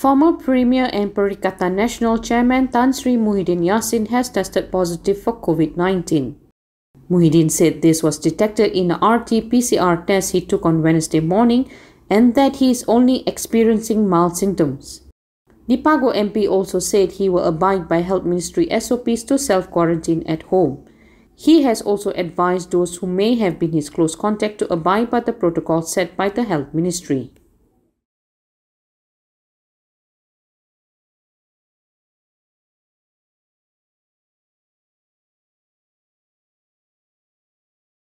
Former Premier and Perikatan Nasional Chairman Tan Sri Muhyiddin Yassin has tested positive for COVID-19. Muhyiddin said this was detected in a RT-PCR test he took on Wednesday morning and that he is only experiencing mild symptoms. The MP also said he will abide by Health Ministry SOPs to self-quarantine at home. He has also advised those who may have been his close contact to abide by the protocol set by the Health Ministry.